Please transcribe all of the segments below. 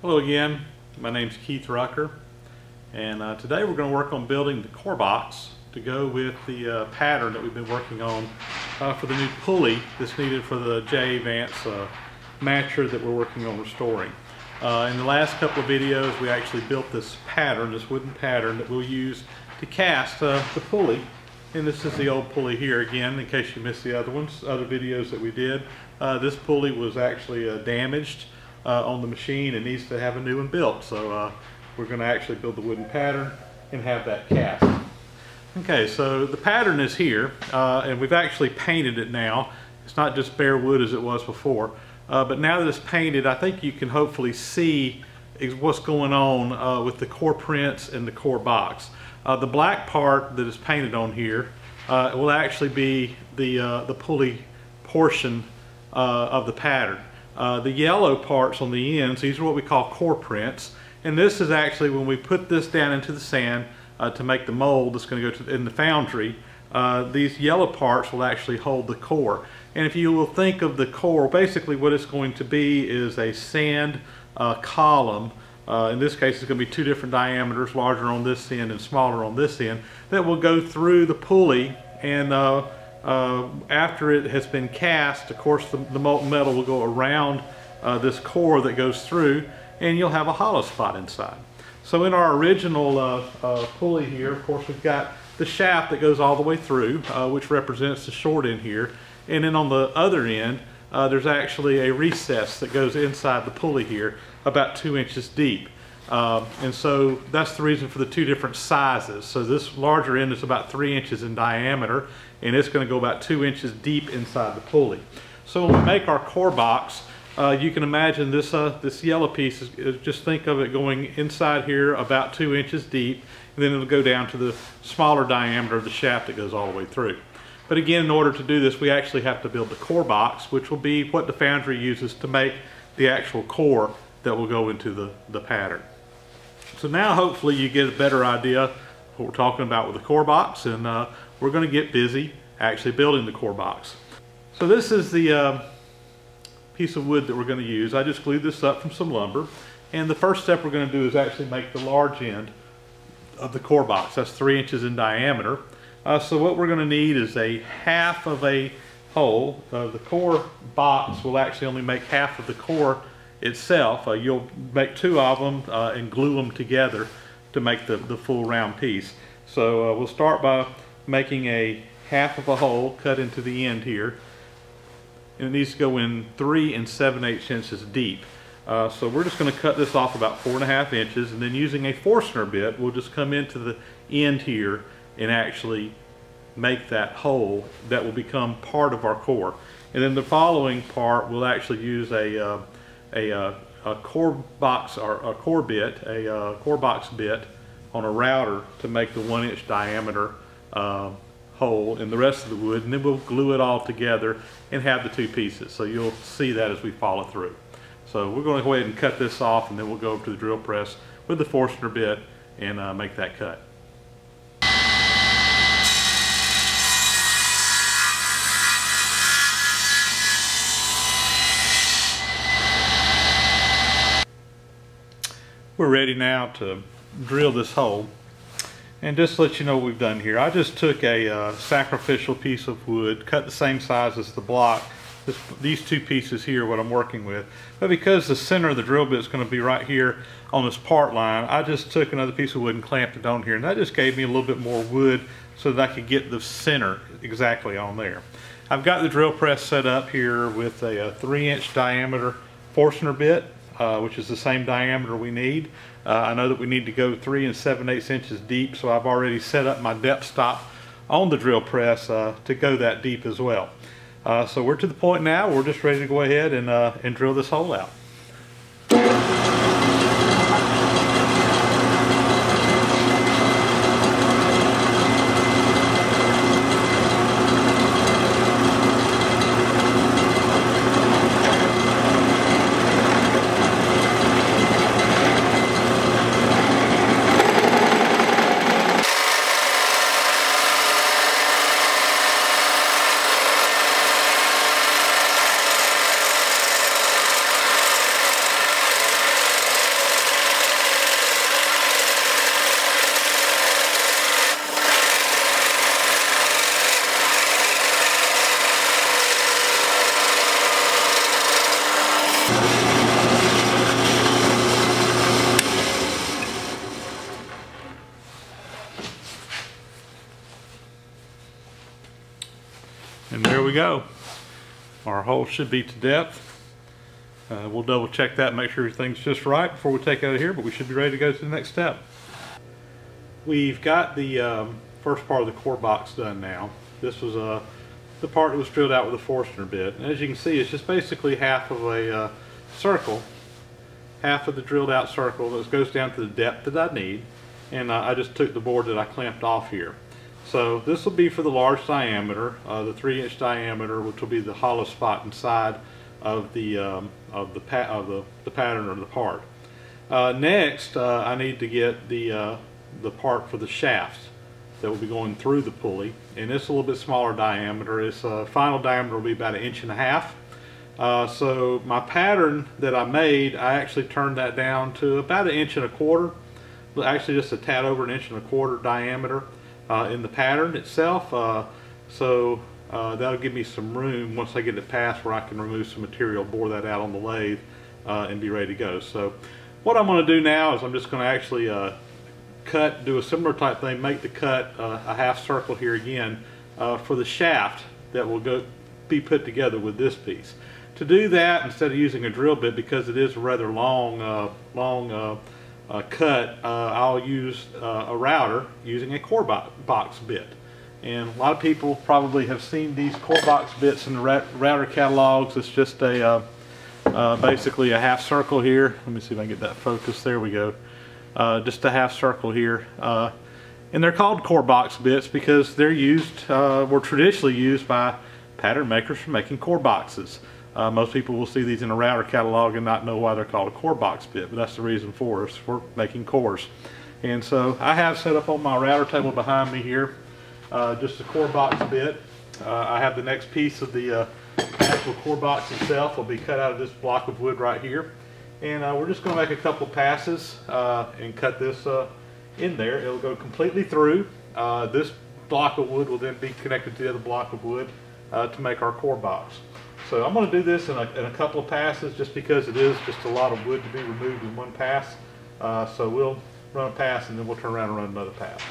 Hello again, my name is Keith Rucker and uh, today we're going to work on building the core box to go with the uh, pattern that we've been working on uh, for the new pulley that's needed for the J Vance uh, matcher that we're working on restoring. Uh, in the last couple of videos we actually built this pattern, this wooden pattern that we'll use to cast uh, the pulley and this is the old pulley here again in case you missed the other ones, other videos that we did. this pulley was actually damaged on the machine and needs to have a new one built. So uh, we're going to actually build the wooden pattern and have that cast. Okay, so the pattern is here uh, and we've actually painted it now. It's not just bare wood as it was before. Uh, but now that it's painted, I think you can hopefully see what's going on uh, with the core prints and the core box. Uh, the black part that is painted on here will actually be the, the pulley portion of the pattern. Uh, the yellow parts on the ends, these are what we call core prints. And this is actually when we put this down into the sand uh, to make the mold that's going to go to in the foundry, uh, these yellow parts will actually hold the core. And if you will think of the core, basically what it's going to be is a sand uh, column uh, in this case, it's going to be two different diameters, larger on this end and smaller on this end, that will go through the pulley and uh, after it has been cast, of course, the, the molten metal will go around uh, this core that goes through, and you'll have a hollow spot inside. So in our original uh, uh pulley here, of course, we've got the shaft that goes all the way through, uh, which represents the short end here. And then on the other end, there's actually a recess that goes inside the pulley here, about two inches deep. Um, and so that's the reason for the two different sizes. So this larger end is about three inches in diameter and it's going to go about two inches deep inside the pulley. So when we make our core box, uh, you can imagine this, uh, this yellow piece, is, is, just think of it going inside here about two inches deep and then it'll go down to the smaller diameter of the shaft that goes all the way through. But again, in order to do this, we actually have to build the core box, which will be what the foundry uses to make the actual core that will go into the, the pattern. So now hopefully you get a better idea what we're talking about with the core box and uh, we're going to get busy actually building the core box. So this is the uh, piece of wood that we're going to use. I just glued this up from some lumber and the first step we're going to do is actually make the large end of the core box. That's three inches in diameter. Uh, so what we're going to need is a half of a hole. Uh, the core box will actually only make half of the core itself. Uh, you'll make two of them uh, and glue them together to make the, the full round piece. So uh, we'll start by making a half of a hole cut into the end here. And it needs to go in three and seven eighths inches deep. Uh, so we're just going to cut this off about four and a half inches and then using a Forstner bit we'll just come into the end here and actually make that hole that will become part of our core. And then the following part we'll actually use a uh, a, a core box or a core bit, a uh, core box bit on a router to make the one inch diameter uh, hole in the rest of the wood and then we'll glue it all together and have the two pieces. So you'll see that as we follow through. So we're going to go ahead and cut this off and then we'll go over to the drill press with the Forstner bit and uh, make that cut. We're ready now to drill this hole. And just to let you know what we've done here, I just took a uh, sacrificial piece of wood, cut the same size as the block. This, these two pieces here, what I'm working with. But because the center of the drill bit is going to be right here on this part line, I just took another piece of wood and clamped it on here. And that just gave me a little bit more wood so that I could get the center exactly on there. I've got the drill press set up here with a, a three inch diameter Forstner bit uh, which is the same diameter we need. Uh, I know that we need to go 3 and 7 eighths inches deep, so I've already set up my depth stop on the drill press uh, to go that deep as well. Uh, so we're to the point now, we're just ready to go ahead and, uh, and drill this hole out. Hole should be to depth. Uh, we'll double check that, make sure everything's just right before we take it out of here, but we should be ready to go to the next step. We've got the um, first part of the core box done now. This was uh, the part that was drilled out with a Forstner bit. And as you can see, it's just basically half of a uh, circle, half of the drilled out circle that goes down to the depth that I need. And uh, I just took the board that I clamped off here. So this will be for the large diameter, uh, the three inch diameter, which will be the hollow spot inside of the um, of the of the, the pattern or the part. Uh, next, uh, I need to get the uh, the part for the shafts that will be going through the pulley, and it's a little bit smaller diameter. Its uh, final diameter will be about an inch and a half. Uh, so my pattern that I made, I actually turned that down to about an inch and a quarter, actually just a tad over an inch and a quarter diameter uh, in the pattern itself. Uh, so uh, that'll give me some room once I get it past where I can remove some material, bore that out on the lathe, uh, and be ready to go. So what I'm going to do now is I'm just going to actually uh, cut, do a similar type thing, make the cut a half circle here again for the shaft that will go be put together with this piece. To do that, instead of using a drill bit, because it is a rather long, long uh, cut, uh, I'll use uh, a router using a core box bit. And a lot of people probably have seen these core box bits in the router catalogs. It's just a uh, uh, basically a half circle here. Let me see if I can get that focus. There we go. Uh, just a half circle here. and they're called core box bits because they're used, were traditionally used by pattern makers for making core boxes. Uh, most people will see these in a router catalog and not know why they're called a core box bit, but that's the reason for us. We're making cores. And so I have set up on my router table behind me here uh, just a core box bit. Uh, I have the next piece of the uh, actual core box itself will be cut out of this block of wood right here. And uh, we're just going to make a couple passes uh, and cut this in there. It'll go completely through. this block of wood will then be connected to the other block of wood to make our core box. So I'm going to do this in a, in a, couple of passes just because it is just a lot of wood to be removed in one pass. Uh, so we'll run a pass and then we'll turn around and run another pass.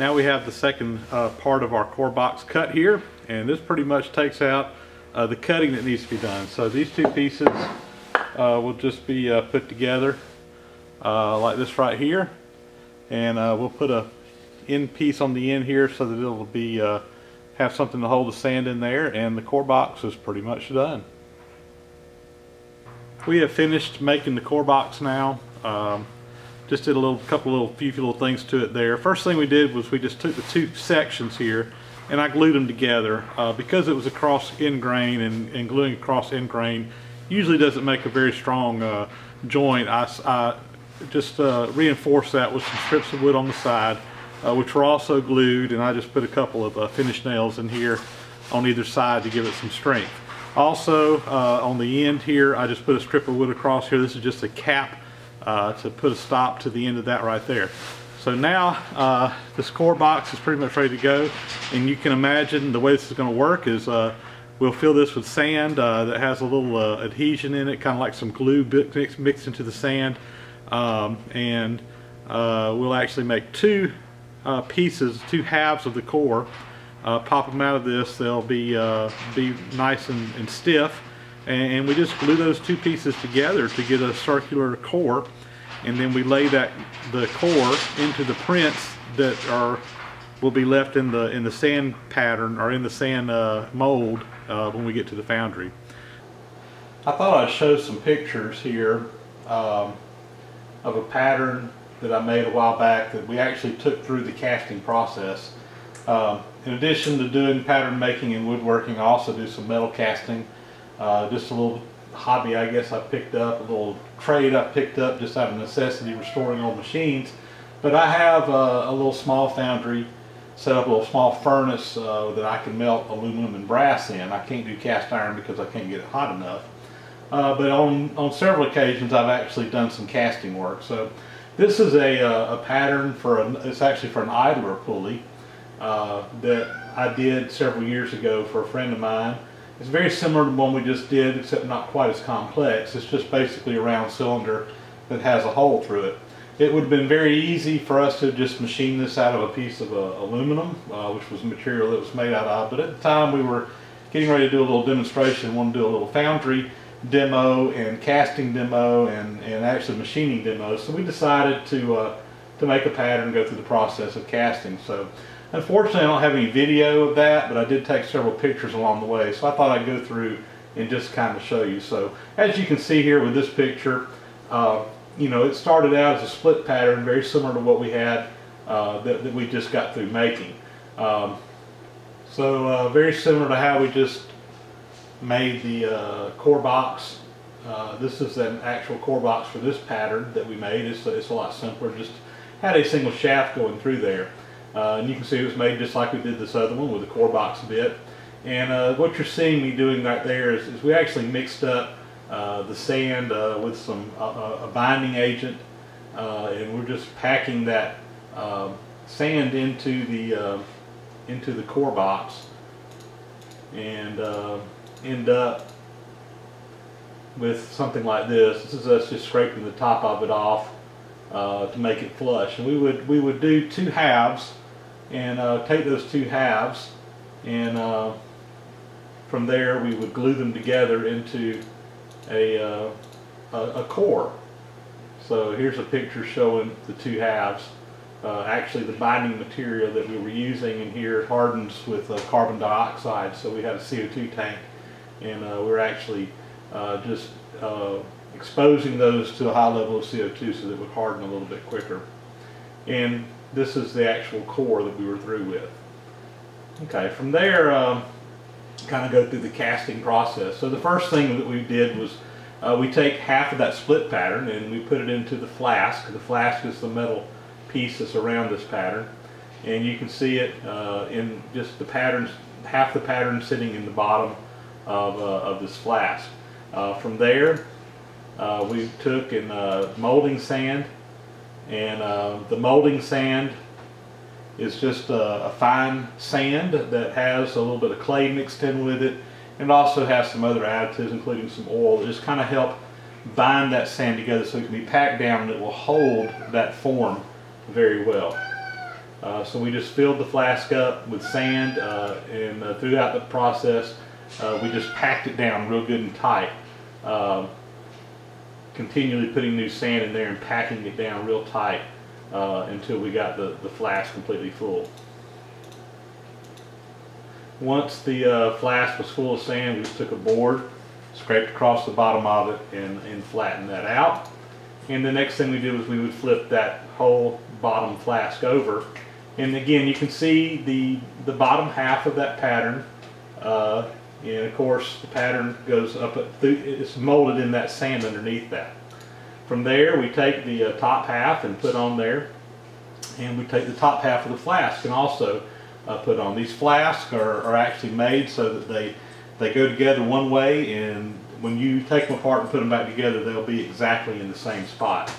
Now we have the second uh, part of our core box cut here, and this pretty much takes out uh, the cutting that needs to be done. So these two pieces uh, will just be uh, put together uh, like this right here, and uh, we'll put a end piece on the end here so that it'll be have something to hold the sand in there, and the core box is pretty much done. We have finished making the core box now. Um, just did a little couple little few little things to it there. First thing we did was we just took the two sections here and I glued them together uh, because it was a cross end grain and, and gluing across end grain usually doesn't make a very strong uh, joint. I, I just uh, reinforced that with some strips of wood on the side uh, which were also glued and I just put a couple of uh, finish nails in here on either side to give it some strength. Also uh, on the end here I just put a strip of wood across here. This is just a cap uh, to put a stop to the end of that right there. So now uh, this core box is pretty much ready to go and you can imagine the way this is going to work is uh, we'll fill this with sand uh, that has a little uh, adhesion in it kind of like some glue mixed, mixed into the sand. Um, and uh, we'll actually make two pieces, two halves of the core pop them out of this. They'll be be nice and, and stiff and we just glue those two pieces together to get a circular core and then we lay that the core into the prints that are will be left in the in the sand pattern or in the sand uh, mold uh, when we get to the foundry. I thought I'd show some pictures here um, of a pattern that I made a while back that we actually took through the casting process. Um, in addition to doing pattern making and woodworking, I also do some metal casting uh, just a little hobby I guess I picked up, a little trade I picked up just out of necessity restoring old machines. But I have a, a little small foundry, set up a little small furnace uh, that I can melt aluminum and brass in. I can't do cast iron because I can't get it hot enough. Uh, but on, on several occasions I've actually done some casting work. So this is a, uh, a pattern for, an, it's actually for an idler pulley uh, that I did several years ago for a friend of mine. It's very similar to one we just did, except not quite as complex. It's just basically a round cylinder that has a hole through it. It would have been very easy for us to just machine this out of a piece of uh, aluminum, uh, which was material that was made out of. But at the time we were getting ready to do a little demonstration, wanted to do a little foundry demo and casting demo and, and actually machining demo. So we decided to, uh, to make a pattern, and go through the process of casting. So Unfortunately, I don't have any video of that, but I did take several pictures along the way, so I thought I'd go through and just kind of show you. So as you can see here with this picture, uh, you know, it started out as a split pattern, very similar to what we had uh, that, that, we just got through making. Um, so uh, very similar to how we just made the uh, core box. Uh, this is an actual core box for this pattern that we made. It's, it's a lot simpler, just had a single shaft going through there. Uh, and you can see it was made just like we did this other one with the core box bit. And uh, what you're seeing me doing right there is, is we actually mixed up uh, the sand uh, with some uh, uh, a binding agent, and we're just packing that sand into the into the core box, and end up with something like this. This is us just scraping the top of it off to make it flush. And we would we would do two halves and uh, take those two halves and uh, from there we would glue them together into a, uh, a, a, core. So here's a picture showing the two halves. Uh, actually the binding material that we were using in here hardens with uh, carbon dioxide so we had a CO2 tank and uh, we are actually just exposing those to a high level of CO2 so that it would harden a little bit quicker. And this is the actual core that we were through with. Okay, from there, um, kind of go through the casting process. So the first thing that we did was uh, we take half of that split pattern and we put it into the flask. The flask is the metal piece that's around this pattern. And you can see it uh, in just the patterns, half the pattern sitting in the bottom of, uh, of this flask. Uh, from there, uh, we took in uh, molding sand and uh, the molding sand is just a, a, fine sand that has a little bit of clay mixed in with it and also has some other additives including some oil that just kind of help bind that sand together so it can be packed down and it will hold that form very well. Uh, so we just filled the flask up with sand uh, and uh, throughout the process uh, we just packed it down real good and tight. Continually putting new sand in there and packing it down real tight uh, until we got the, the flask completely full. Once the uh, flask was full of sand, we just took a board, scraped across the bottom of it, and, and flattened that out. And the next thing we did was we would flip that whole bottom flask over. And again, you can see the, the bottom half of that pattern uh, and of course, the pattern goes up, it's molded in that sand underneath that. From there, we take the uh, top half and put on there, and we take the top half of the flask and also uh, put on. These flasks are, are actually made so that they, they go together one way, and when you take them apart and put them back together, they'll be exactly in the same spot.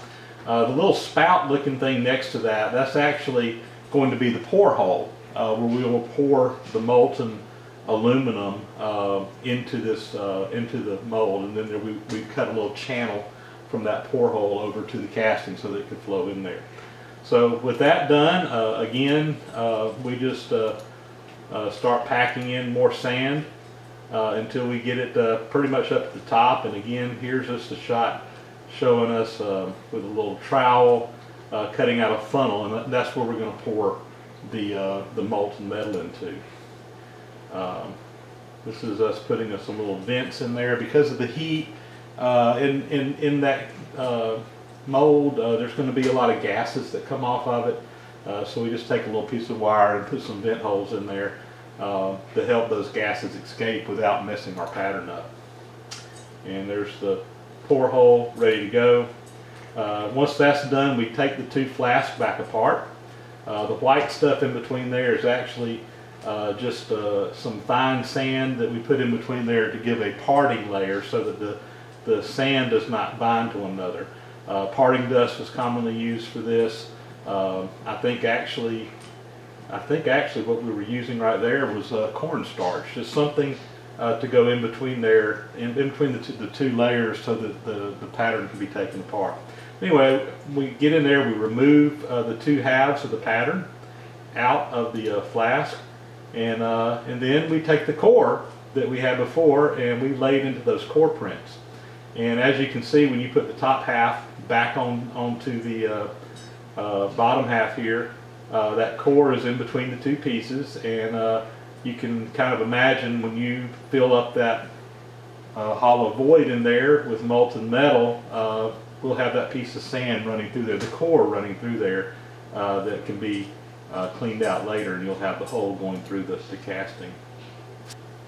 Uh, the little spout looking thing next to that, that's actually going to be the pour hole, uh, where we will pour the molten aluminum uh, into this uh, into the mold, and then there we, we cut a little channel from that pour hole over to the casting so that it could flow in there. So with that done, uh, again, uh, we just uh, uh, start packing in more sand until we get it pretty much up to the top. And again, here's just a shot showing us with a little trowel cutting out a funnel, and that's where we're going to pour the the molten metal into. Um, this is us putting us some little vents in there because of the heat. Uh, in, in, in that uh, mold, uh, there's going to be a lot of gases that come off of it. Uh, so we just take a little piece of wire and put some vent holes in there uh, to help those gases escape without messing our pattern up. And there's the pour hole ready to go. Uh, once that's done, we take the two flasks back apart. The white stuff in between there is actually uh, just uh, some fine sand that we put in between there to give a parting layer so that the, the sand does not bind to one another. Uh, parting dust is commonly used for this. Um I think actually, I think actually what we were using right there was uh, cornstarch, just something uh, to go in between there, in, in between the two, the two layers so that the, the pattern can be taken apart. Anyway, we get in there, we remove the two halves of the pattern out of the flask, and, uh, and then we take the core that we had before and we lay it into those core prints. And as you can see, when you put the top half back on onto the uh, uh, bottom half here, uh, that core is in between the two pieces, and uh, you can kind of imagine when you fill up that hollow void in there with molten metal, we'll have that piece of sand running through there, the core running through there, that can be uh, cleaned out later, and you'll have the hole going through the, the casting.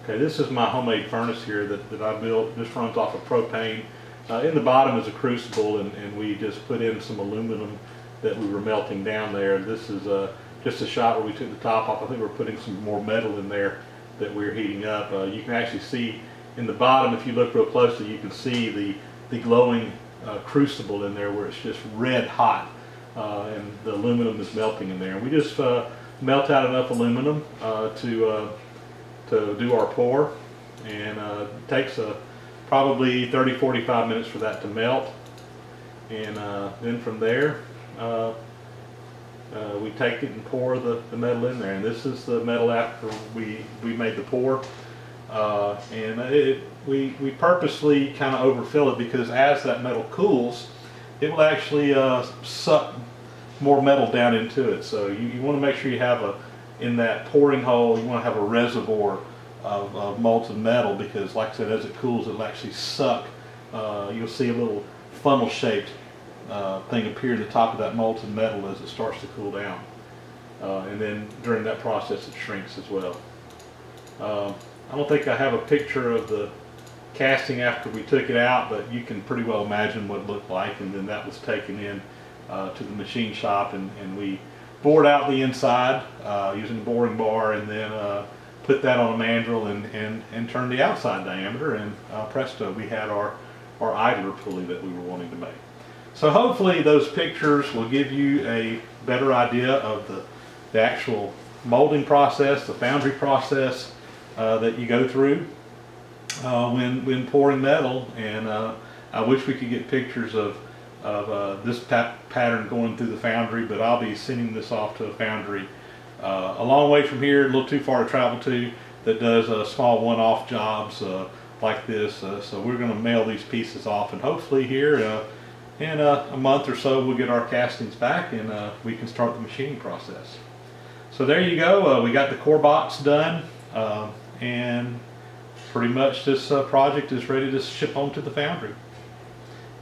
Okay, this is my homemade furnace here that, that I built. This runs off of propane. Uh, in the bottom is a crucible, and, and we just put in some aluminum that we were melting down there. This is uh, just a shot where we took the top off. I think we're putting some more metal in there that we're heating up. Uh, you can actually see in the bottom, if you look real closely, you can see the, the glowing uh, crucible in there where it's just red hot. Uh, and the aluminum is melting in there. And we just uh, melt out enough aluminum uh, to to do our pour. And uh, it takes uh, probably 30 45 minutes for that to melt. And uh, then from there we take it and pour the, the metal in there. And this is the metal after we we made the pour. And it, we, we purposely kind of overfill it because as that metal cools it will actually suck more metal down into it so you, you want to make sure you have a in that pouring hole, you want to have a reservoir of, of molten metal because, like I said, as it cools, it'll actually suck. Uh, you'll see a little funnel-shaped uh, thing appear at the top of that molten metal as it starts to cool down. Uh, and then during that process, it shrinks as well. Uh, I don't think I have a picture of the casting after we took it out, but you can pretty well imagine what it looked like. And then that was taken in uh, to the machine shop, and, and we bored out the inside uh, using a boring bar and then uh, put that on a mandrel and, and, and turn the outside diameter and uh, presto, we had our, our idler pulley that we were wanting to make. So hopefully those pictures will give you a better idea of the, the actual molding process, the foundry process uh, that you go through uh, when, when pouring metal and I wish we could get pictures of of uh, this pa pattern going through the foundry, but I'll be sending this off to a foundry uh, a long way from here, a little too far to travel to, that does uh, small one-off jobs uh, like this. Uh, so we're going to mail these pieces off, and hopefully here uh, in a month or so we'll get our castings back and we can start the machining process. So there you go. we got the core box done, and pretty much this project is ready to ship on to the foundry.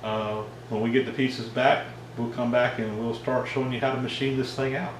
Uh, when we get the pieces back, we'll come back and we'll start showing you how to machine this thing out.